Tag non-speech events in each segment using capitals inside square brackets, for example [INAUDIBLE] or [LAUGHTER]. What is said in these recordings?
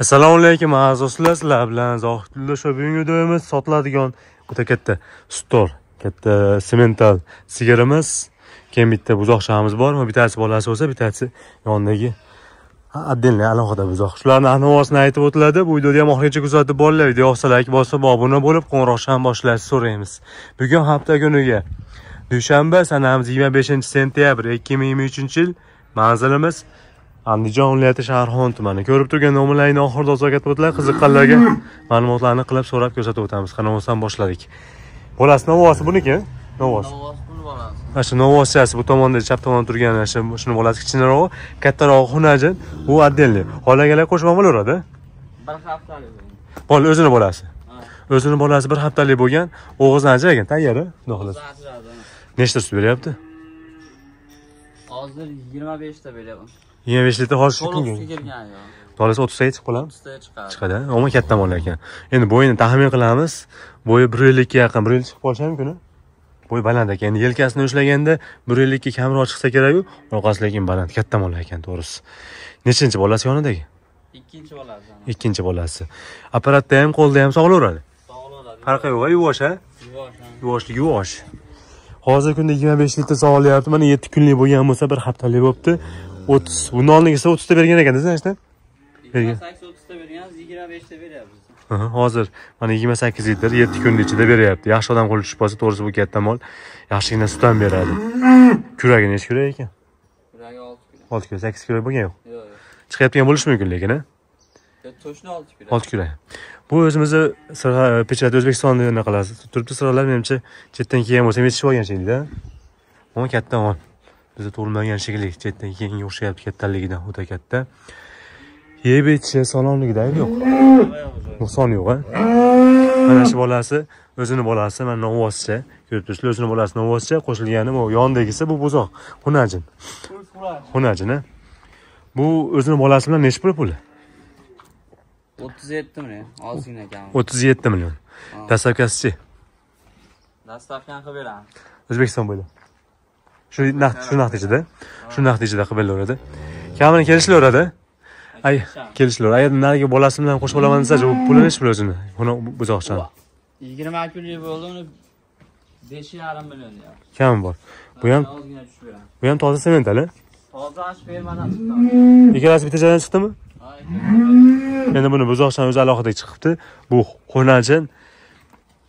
assalomu alaykum aziz do'stlar sizlar bilan zohidullo shu bugungi videomiz sotiladigan o'ta katta stol katta semental sigirimiz keyin bitta buzoqchamiz bor bittasi bolasi bo'lsa bittasi yonidagi отдельный alohida buzoq. Shularni anavosini aytib o'tiladi. Bu videoni ham oxirigacha kuzatib boringlar video yoqsa layk bosib obuna bo'lib qo'ng'iroqchani boshlashni so'raymiz. Bugun hafta kuniga dushanba sanamiz yigirma beshinchi sentyabr ikki ming yigirma uchinchi yil manzilimiz. Andijon viloyati shaharxon tumani. Ko'rib turgan nomerlarni oxirida ozogat o'tlar qiziqqanlarga [COUGHS] ma'lumotlarni qilib so'rab ko'rsatib o'tamiz qanaqa boshladik. Bolasi novosi buniki? Novos mana shu novoschasi bu tomonda chap tomonda turgan shu shuni bolasi kichkinarog'i kattarog'i xunajin u отдельный qolganlar qo'shma bo'laveradi? Bir haftalik bola o'zini bolasi. O'zini bolasi bir haftalik bo'lgan o'g'izdan ajragan tayyori xudo xohlasa. Nechta sut beryapti? Hozir yigirma beshta beryapman yigirma besh litr hozir to'liq kunga kelgan yo'q bolasi o'ttiztaga chiqib qolamiz o'ttiztaga chiqadi. Chiqadi umuman katta mol ekan endi bo'yini taxmin qilamiz. Bo'yi bir yil ikkiga yaqin bir yil chiqib qolishi mumkin bo'yi baland ekan. Endi yelkasini ushlaganda bir yil ikki kamroq chiqsa keraku orqasi lekin baland. Katta mol ekan to'g'risi. Nechinchi bolasi yonidagi? Ikkinchi bolasi ikkinchi bolasi. Apparatda ham qo'lda ham sog'laveradi. Sog'loladi farqi yo'q yuvosh a yuvosh yuvoshligi yuvosh. Hozirgi kunda yigirma besh litr sog'layapti. Mana yetti kunlik bo'lgan bo'lsa bir haftalik bo'libdi o'ttiz bundan oldingisi o'ttizta bergan ekan значит yigirma sakkiz o'ttizta berganmiz yigirma beshta beryapmiz hozir mana yigirma sakkiz litr yetti kun ichida beryapti. Yaxshi odam qo'li tushib qolsa to'g'risi bu katta mol. Yaxshigina sut ham beradi. Kuragi nechi kurak ekan? Yuragi olti kilo. Olti kilo sakkiz kurak bo'lgan yo'q. Yo'q chiqayotgan bo'lishi mumkin lekin a to'shni olti kilo. Olti kurak bu o'zimizni sirg'a pechat o'zbekistonda anaqalar turibdi sirg'alar menimcha chetdan kelgan bo'lsa yetishib olgan shekilli katta mol bizda tug'ilmagan shekilli chetdan keyinga o'xshayapti kattaligidan o'ta katta. Yeb ichishi sog'lomligida ayb yo'q. Nuqson yo'q a mana shu bolasi o'zini bolasi mana novvoscha ko'rib turibsizlar o'zini bolasi novvoscha qo'shilgani bu yonidagisi bu buzoq. Xunajin xunajin a bu o'zini bolasi bilan nechi pul puli? O'ttiz yettimi ozgina kam. O'ttiz yetti million. Dastavkasichi dastavkani qilib beramiz. O'zbekiston bo'ylab shu shu naqd ichida shu naqd ichida qilib berilaveradi kamini kelishilaveradi ay kelishilaveradi agar narigi bolasi bilan qo'shib olaman desachi u puli nechi pul o'zini? Buni buzoqchani yigirma kunlik bo'ldi uni besh yarim million kami bor. Bu ham bu ham toza sement hali. Hozir shu fermadan chiqqan ikkalasi bitta joydan chiqdimi? Endi buni buzoqchani o'zi alohida chiqibdi. Bu xunajin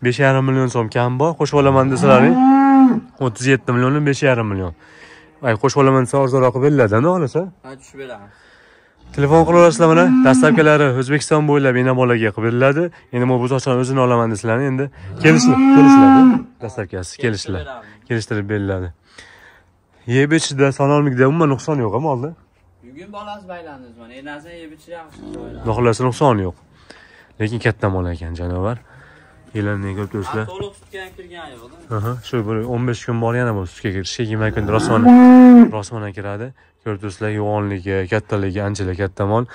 besh yarim million so'm kam bor qo'shib olaman desalaring o'ttiz yetti million besh yarim million. Ay qo'shib olaman desa beriladi endi xohlasa ha tushib beramiz telefon qilaverasizlar mana dastavkalari o'zbekiston bo'ylab enamolarga qilib beriladi. Endi bu buzoqchani o'zini olaman desalar endi kelishlar kelishiladi dastavkasi kelishlar. kelishtirib beriladi. Yeb ichishda sog'lomlikda umuman nuqson yo'q a molda? Bugun bolasi baylandingiz mana enasini yeb ichishi yaxshi xudo xohlasa nuqson yo'q. Lekin katta mol ekan janovar yilini ko'rib turibsizlar? To'liq sutga ham kirgani yo'qda Aha, shu bir o'n besh kun bor yana bu sutga kirishga yigirma kunda rosmana [LAUGHS] rosmana kiradi. Ko'rib turibsizlar yo'g'onligi kattaligi anchalar katta mol.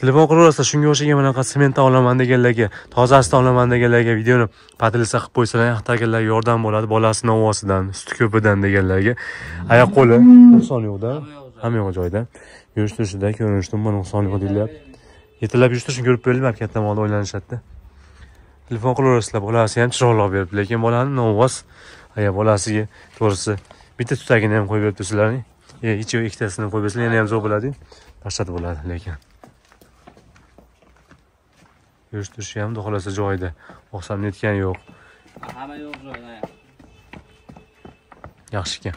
Telefon qilaverasizlar shunga o'xshagan bunaqa sementdan olaman deganlarga tozasidan olaman deganlarga videoni podlisa qilib qo'ysalar yaxtagilarga yordam bo'ladi bolasi novvosidan suti ko'pidan deganlarga. Oyoq qo'li nuqson yo'qda hamma yo'q joyida yurish turishida ko'rinishda umuman nuqson yo'q deyilyapti yetalab yurish turishini ko'rib berilmayapti katta molda o'ylanishadida telefon qilaverasizlar bolasi ham chiroqliq beribdi lekin bolani novvos agar bolasiga to'g'risi bitta tutagini ham qo'yib berib tursalarni e, ichi ikkitasini qo'yib bersalar yana ham zo'r bo'ladi dahshat bo'ladi lekin. Yurish turishi ham xudo xohlasa joyida oqsam netgani yo'q. Hamma yo'q joyda yaxshi ekan.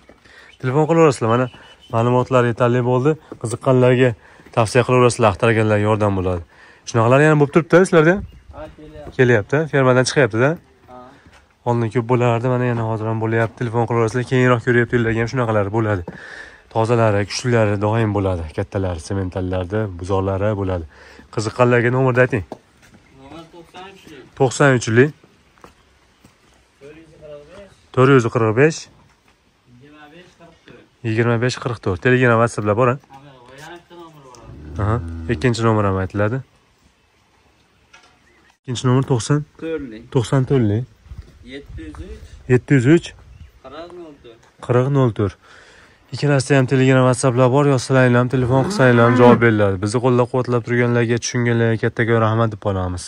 Telefon qilaverasizlar mana ma'lumotlar yetarli bo'ldi. Qiziqqanlarga tavsiya qilaverasizlar axtarganlarga yordam bo'ladi. Shunaqalar yana bo'lib turibdi sizlarda kelyapti fermadan chiqyaptida? Oldin ko'p bo'lardi mana yana hozir ham bo'lyapti. Telefon qilaverasizlar keyinroq ko'ryaptinglarga ham shunaqalari bo'ladi. Tozalari kuchlilari doim bo'ladi. Kattalari sementallarda buzoqlari bo'ladi. Qiziqqanlarga nomerni ayting. Nomer to'qson uchlik to'rt yuz qirq besh. Yigirma besh qirq to'rt. Telegram whatsapplar bor a ikkinchi nomer ham aytiladi ikkinchi nomer to'qson to'rtlik to'qson to'rtlik yetti yuz uch. Yetti yuz uch. Qirq nol to'rt. Qirq nol to'rt. Ikkalasida ham telegram whatsapplar bor yozsalaringlar ham telefon qilsanglar ham javob beriladi bizni qo'llab quvvatlab turganlarga tushunganlarga kattakon rahmat deb qolamiz.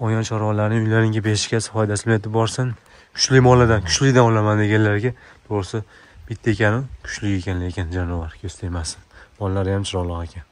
Olgan chorvalarni uylaringga berishga foydasi bilan yetib borsin kuchli moladan kuchlidan olaman deganlarga to'g'risi bitta ekanu kuchli ekan lekin jonivor ko'z tegmasin mollari ham chiroyli ekan